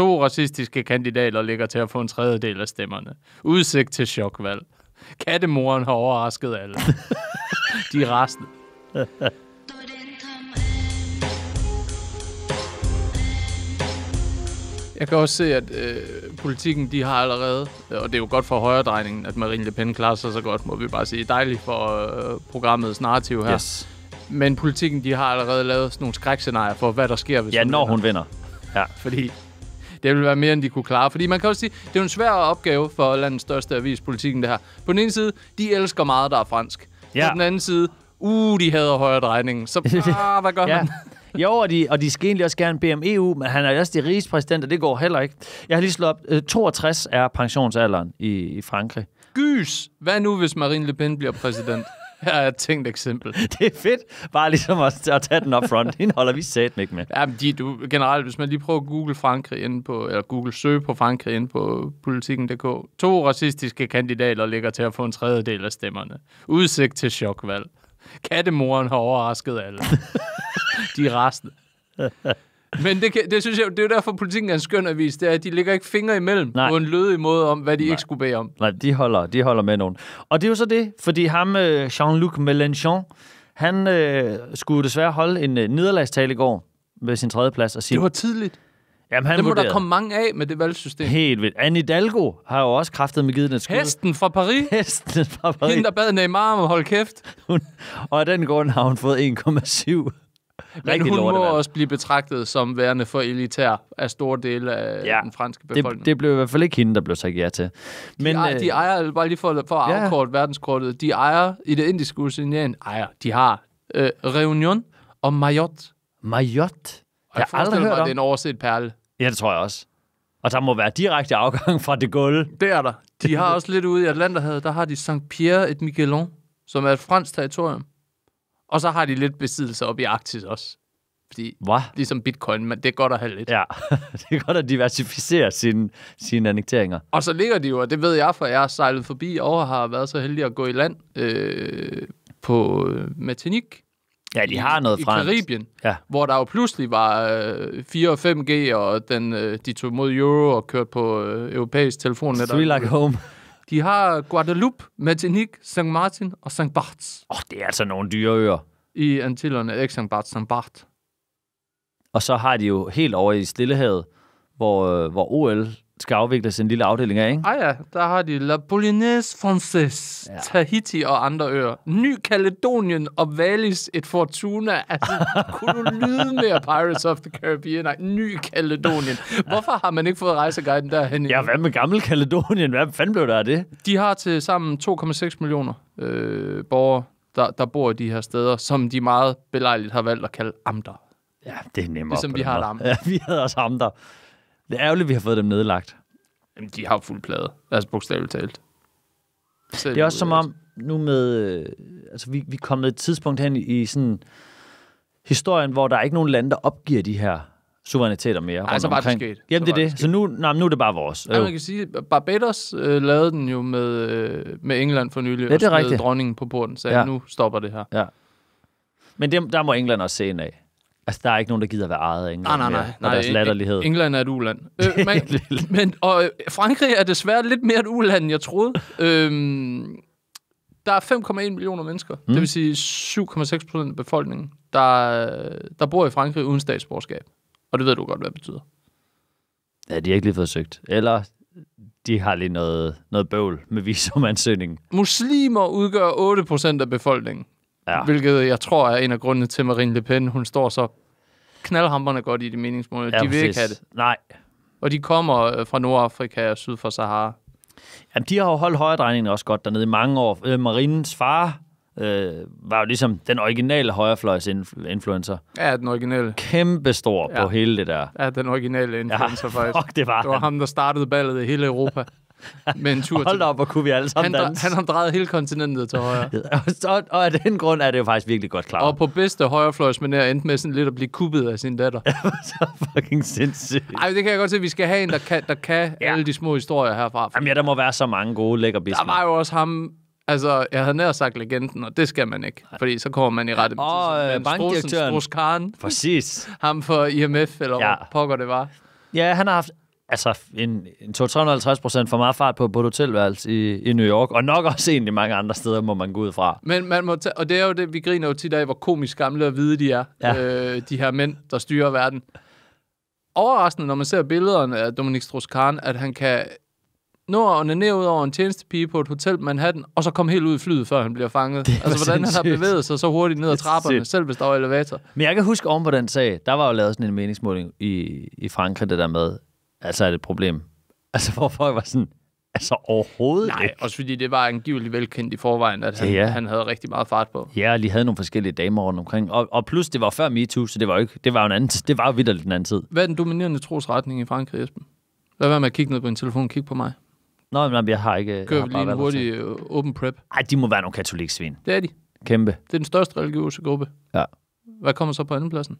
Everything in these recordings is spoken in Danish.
To racistiske kandidater ligger til at få en tredjedel af stemmerne. Udsigt til chokvalg. Kattemoren har overrasket alle. De er rasende. Jeg kan også se, at øh, politikken, de har allerede, og det er jo godt for højredrejningen, at Marine Le Pen klarer sig så godt, må vi bare sige. Dejligt for øh, programmets narrativ her. Yes. Men politikken, de har allerede lavet sådan nogle skrækscenarier for, hvad der sker, hvis Ja, når vinder. hun vinder. Ja. Fordi det vil være mere, end de kunne klare. Fordi man kan også sige, det er jo en svær opgave for landets største avis, politikken det her. På den ene side, de elsker meget, der er fransk. Ja. På den anden side, uh, de hader højredrejningen. Så ah, hvad gør Ja. man? Jo, og de, og de skal egentlig også gerne bede om EU, men han er også de rigeste præsident, og det går heller ikke. Jeg har lige slået op. Øh, 62 er pensionsalderen i, i Frankrig. Gys! Hvad nu, hvis Marine Le Pen bliver præsident? Her er et tænkt eksempel. Det er fedt. Bare ligesom at, at tage den up front. Den holder vi sat ikke med. Ja, men de, du, generelt, hvis man lige prøver at google Frankrig inde på, eller google søge på Frankrig inde på politikken.dk. To racistiske kandidater ligger til at få en tredjedel af stemmerne. Udsigt til chokvalg. Kattemoren har overrasket alle. de er rasende. Men det, kan, det synes jeg, det er jo derfor, politikken er en skøn avis. Det er, at de ligger ikke fingre imellem Nej. på en lødig måde om, hvad de Nej. ikke skulle bede om. Nej, de holder, de holder med nogen. Og det er jo så det, fordi ham, øh, Jean-Luc Mélenchon, han øh, skulle desværre holde en øh, nederlagstale i går med sin tredje plads og sige, Det var tidligt. jamen han Det må der vurderede komme mange af med det valgsystem. helt vildt. Anne Hidalgo har jo også kraftet med givet den skud. Hesten fra Paris. Hesten fra Paris. Hende, der bad Neymar om at holde kæft. Hun, og af den grund har hun fået 1,7. Men Rigtig hun må også blive betragtet som værende for elitær af store dele af Ja, den franske befolkning. Det, det blev i hvert fald ikke hende, der blev sagt ja til. Men, de, ejer, øh, de ejer, bare lige for, for at Ja. afkorte verdenskortet, de ejer i det indiske ocean, ejer, de har øh, Reunion og Mayotte. Mayotte. Og Jeg har aldrig hørt mig, om. det er en overset perle. Ja, det tror jeg også. Og der må være direkte afgang fra det gulv. Det er der. De har også lidt ude i Atlanterhavet, der har de Saint-Pierre et Miquelon, som er et fransk territorium. Og så har de lidt besiddelse op i Arktis også. Fordi, Hvad? ligesom bitcoin, men det er godt at have lidt. Ja, det er godt at diversificere sine, sine annekteringer. Og så ligger de jo, og det ved jeg, for jeg har sejlet forbi og har været så heldig at gå i land øh, på øh, Martinique. Ja, de har noget i fransk. Karibien, Ja. hvor der jo pludselig var øh, 4 og 5G, og den, øh, de tog mod euro og kørte på øh, europæisk telefonnet. Three like home. De har Guadeloupe, Martinique, St. Martin og St. Barts Åh, oh, det er altså nogle dyre øer. i Antillerne. Ikke St. Barts, St. Bart. Og så har de jo helt over i Stillehavet, hvor, øh, hvor OL skal afvikles en lille afdeling af, ikke? Ah ja, der har de La Bolinaise Française, Ja. Tahiti og andre øer. Ny Kaledonien og Wallis et Fortuna. Altså, kunne du lyde mere Pirates of the Caribbean? Nej, Ny Kaledonien. Hvorfor har man ikke fået rejseguiden derhen? Ja, hvad med gammel Kaledonien? Hvad fanden blev der af det? De har til sammen 2,6 millioner øh, borgere, der, der bor i de her steder, som de meget belejligt har valgt at kalde amter. Ja, det er nemmere. Ligesom vi har et amt. Ja, vi havde også ham der. Det er ærgerligt, at vi har fået dem nedlagt. Jamen, de har fuld plade. Altså bogstaveligt talt. Selv Det er også som ud- om, nu med... Øh, altså, vi, vi er kommet et tidspunkt hen i, i sådan historien, hvor der er ikke nogen lande, der opgiver de her suveræniteter mere. Nej, så var det sket. Jamen, Så det er det. det Så nu, nej, nu er det bare vores. Ja, Øh, man kan sige, Barbados øh, lavede den jo med, øh, med England for nylig, Ja, det er og smed dronningen på porten, så Ja. nu stopper det her. Ja. Men det, der må England også se ind af. Altså, der er ikke nogen, der gider være ejet af England Nej, nej, mere, nej. nej deres latterlighed. England er et uland. Øh, man, men, og øh, Frankrig er desværre lidt mere et uland, end jeg troede. øhm, der er 5,1 millioner mennesker. Mm. Det vil sige 7,6 procent af befolkningen, der, der bor i Frankrig uden statsborgerskab. Og det ved du godt, hvad det betyder. Ja, de har ikke lige fået søgt. Eller de har lige noget, noget bøvl med visumansøgningen. Muslimer udgør 8 procent af befolkningen. Ja. Hvilket jeg tror er en af grundene til Marine Le Pen. Hun står så knaldhammerne godt i de meningsmål. Ja, de vil ikke præcis. have det. Nej. Og de kommer øh, fra Nordafrika og syd for Sahara. Jamen, de har jo holdt højredrejningen også godt dernede i mange år. Øh, Marinens far øh, var jo ligesom den originale højrefløjs-influencer. Ja, den originale. Kæmpe stor ja. Ja. på hele det der. Ja, den originale influencer ja. faktisk. Fuck, det var, Det var han. ham, der startede ballet i hele Europa. Med en tur Hold til... op, hvor kunne vi alle sammen Han, danse. han har drejet hele kontinentet til højre. og, og, og af den grund er det jo faktisk virkelig godt klar. Og på bedste højrefløjsmanér endte med sådan lidt at blive kuppet af sin datter. så fucking sindssygt. Ej, det kan jeg godt se. Vi skal have en, der kan, der kan Ja. alle de små historier herfra. Jamen ja, der må være så mange gode lækker Der var jo også ham... Altså, jeg havde nær sagt legenden, og det skal man ikke. Fordi så kommer man i rette med som øh, bankdirektøren. Strauss- Strauss-Kahn. Præcis. Ham for IMF, eller Ja. hvad pokker det var. Ja, han har haft altså en, en 250 procent for meget fart på, på et hotelværelse i, i New York, og nok også egentlig mange andre steder, må man gå ud fra. Men man må tage, og det er jo det, vi griner jo tit af, hvor komisk gamle og hvide de er. Ja. Øh, de her mænd, der styrer verden. Overraskende, når man ser billederne af Dominic Strauss-Kahn, at han kan nå at onanere ud over en tjenestepige på et hotel på Manhattan, og så komme helt ud i flyet, før han bliver fanget. Altså, hvordan han har sindssygt. bevæget sig så hurtigt ned ad er trapperne, sindssygt. selv hvis der var elevator. Men jeg kan huske oven på den sag, der var jo lavet sådan en meningsmåling i, i Frankrig, det der med, altså er det et problem. Altså hvor folk var sådan, altså overhovedet Nej, ikke. også fordi det var angiveligt velkendt i forvejen, at han, Ja, han havde rigtig meget fart på. Ja, og lige havde nogle forskellige damer rundt omkring. Og, og plus, det var før MeToo, så det var jo ikke, det var jo en anden, det var jo vidderligt den anden tid. Hvad er den dominerende trosretning i Frankrig, Esben? Lad være med at kigge ned på en telefon, kig på mig. Nå, men jeg har ikke... bare lige en hurtig øh, open prep. tage- Ej, de må være nogle katoliksvin. Det er de. Kæmpe. Det er den største religiøse gruppe. Ja. Hvad kommer så på anden pladsen?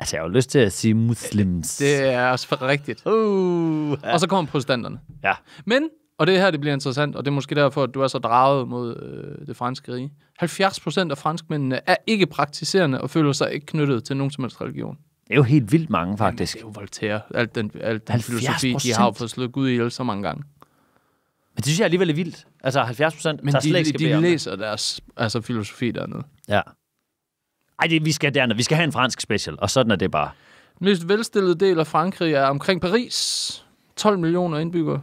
Altså, jeg har jo lyst til at sige muslims. Det er også rigtigt. Uh, Ja. Og så kommer protestanterne. Ja. Men, og det er her, det bliver interessant, og det er måske derfor, at du er så draget mod øh, det franske rige. 70 procent af franskmændene er ikke praktiserende og føler sig ikke knyttet til nogen som helst religion. det er jo helt vildt mange, faktisk. Jamen, det er jo Voltaire. Alt den, alt den 70%? filosofi, de har jo fået slået Gud ihjel så mange gange. Men det synes jeg alligevel er vildt. Altså 70 procent, Men de, slet ikke de, de det. læser deres altså, filosofi dernede. Ja. Ej, det, vi skal derned. Vi skal have en fransk special, og sådan er det bare. Den mest velstillede del af Frankrig er omkring Paris. 12 millioner indbyggere.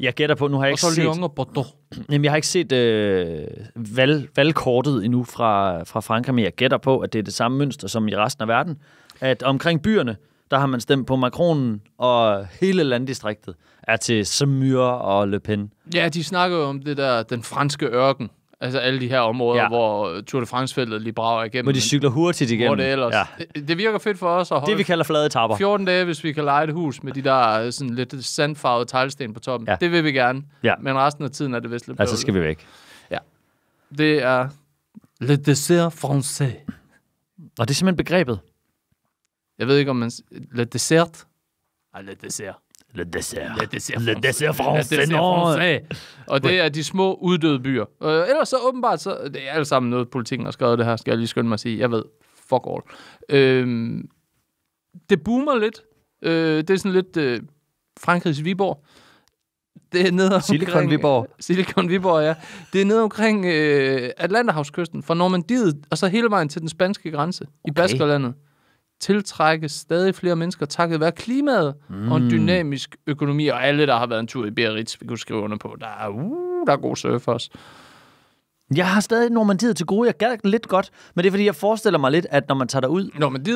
Jeg gætter på, nu har jeg Og ikke så set, og Bordeaux. jamen, jeg har ikke set øh, valg, valgkortet endnu fra, fra Frankrig, men jeg gætter på, at det er det samme mønster som i resten af verden. At omkring byerne, der har man stemt på Macronen, og hele landdistriktet er til Samur og Le Pen. Ja, de snakker jo om det der, den franske ørken. Altså alle de her områder, Ja. ja. hvor Tour de France-feltet lige brager igennem. Hvor de cykler hurtigt igennem. Hvor det ellers. Ja. Det, det virker fedt for os at Det holde vi kalder flade etapper. 14 dage, hvis vi kan lege et hus med de der øh, sådan lidt sandfarvede teglsten på toppen. Ja. Det vil vi gerne. Ja. Men resten af tiden er det vist lidt Altså skal vi væk. Det er le dessert français. Og det er simpelthen begrebet. Jeg ved ikke, om man... Le dessert? Ej, le dessert. Le dessert. Le dessert Le français. dessert Le français. dessert Nå. français. Og det er de små uddøde byer. Øh, ellers så åbenbart, så, det er alt sammen noget, politikken har skrevet det her, skal jeg lige skynde mig at sige. Jeg ved, fuck all. Øhm, det boomer lidt. Øh, det er sådan lidt øh, Frankrigs Viborg. Det er nede Silicon omkring- Viborg. Silicon Viborg, ja. Det er nede omkring øh, Atlanterhavskysten, fra Normandiet, og så hele vejen til den spanske grænse okay. i. Baskerlandet. Tiltrækkes stadig flere mennesker, takket være klimaet mm. og en dynamisk økonomi, og alle, der har været en tur i Biarritz, vi kunne skrive under på, der er, uh, der er god surf også. Jeg har stadig Normandiet til gode. Jeg gad lidt godt, men det er fordi, jeg forestiller mig lidt, at når man tager derud... Det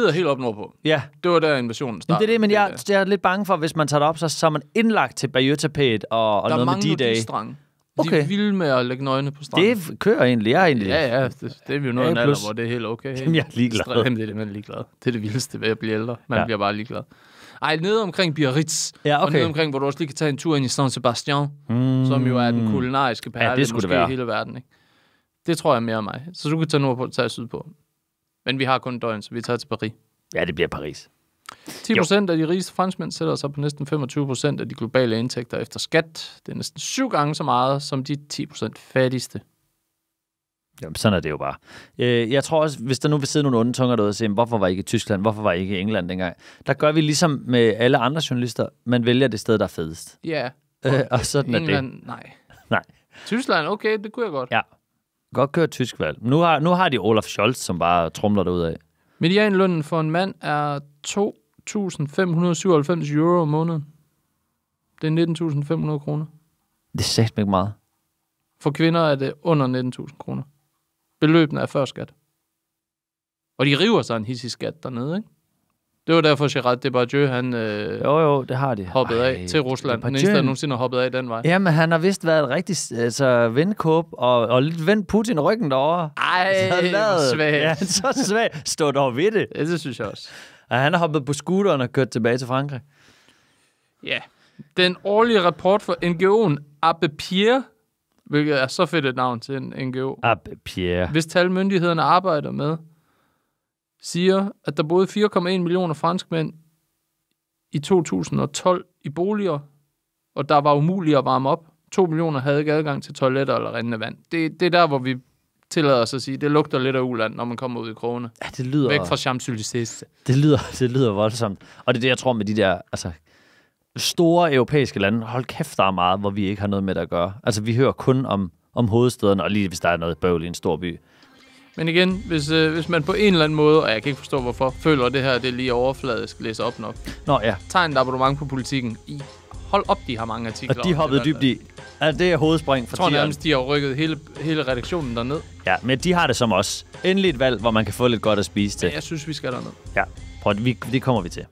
er helt op nordpå. Ja, Det var der invasionen men startede. det er det, men jeg, der. jeg er lidt bange for, at hvis man tager derop, så, så er man indlagt til Bayeux-tapet og, og der er noget mange med D-Day. nudiststrande. De Okay. er vilde med at lægge nøgne på stranden. Det kører egentlig. Jeg er egentlig... Ja, ja, det, det er vi jo noget af en alder, hvor det er helt okay. Jamen, jeg er ligeglad. Jamen, det er det, man er ligeglad. Det er det vildeste ved at blive ældre. Man Ja. bliver bare ligeglad. Ej, nede omkring Biarritz, Ja, og okay. nede omkring, hvor du også lige kan tage en tur ind i San Sebastian, Mm. som jo er den kulinariske perle, Ja, det måske det være. i hele verden. Ikke? Det tror jeg er mere af mig. Så du kan tage nordpå og tage sydpå. Men vi har kun døgn, så vi tager til Paris. Ja, det bliver Paris. 10 procent af de rigeste franskmænd sætter sig på næsten 25 procent af de globale indtægter efter skat. Det er næsten syv gange så meget som de 10 procent fattigste. Jamen, sådan er det jo bare. Øh, Jeg tror også, hvis der nu vil sidde nogle onde tunger derude og sige, hvorfor var I ikke i Tyskland, hvorfor var I ikke i England dengang? Der gør vi ligesom med alle andre journalister. Man vælger det sted, der er fedest. Ja, Øh, og sådan er det. England, nej. Nej. Tyskland, okay, det kunne jeg godt. Ja. Godt kørt tysk valg. Nu har, nu har de Olaf Scholz, som bare trumler derud af. Medianlønnen for en mand er 2.597 euro om måneden. Det er 19.500 kroner. Det er sagt ikke meget. For kvinder er det under 19.000 kroner. Beløbene er før skat. Og de river sig en hissig skat dernede, ikke? Det var derfor, Gerard Depardieu, han øh, Jo, jo, det har de. hoppede Ej, af til Rusland. Den Depardieu- eneste, der nogensinde har hoppet af den vej. Jamen, han har vist været et rigtig altså, vendkåb og, og lidt vendt Putin ryggen derovre. Ej, Så svagt. Ja, så svagt. Stå dog ved det. Ja, det synes jeg også. Og han har hoppet på scooteren og kørt tilbage til Frankrig. Ja. Den årlige rapport for NGO'en Abbé Pierre, hvilket er så fedt et navn til en NGO, Ah, Pierre. hvis talmyndighederne arbejder med, siger, at der boede 4,1 millioner franskmænd i 2012 i boliger, og der var umuligt at varme op. 2 millioner havde ikke adgang til toiletter eller rindende vand. Det, det er der, hvor vi tillader os at sige, det lugter lidt af uland, når man kommer ud i krogene. Ja, det lyder, Væk fra Champs-Élysées. det lyder, det lyder voldsomt. Og det er det, jeg tror med de der, altså, store europæiske lande, hold kæft, der er meget, hvor vi ikke har noget med det at gøre. Altså, vi hører kun om, om hovedstederne, og lige hvis der er noget bøvl i en stor by. Men igen, hvis, øh, hvis man på en eller anden måde, og jeg kan ikke forstå hvorfor, føler det her det er lige overfladisk læse op nok. Nå ja, Tegn et abonnement på politikken. I, hold op, de har mange artikler. og de hoppede dybt i. Altså, det er hovedspring for Jeg tror nærmest, de har rykket hele, hele redaktionen derned. Ja, men de har det som os. Endelig et valg, hvor man kan få lidt godt at spise til. Men jeg synes, vi skal derned. Ja, prøv, vi, det kommer vi til.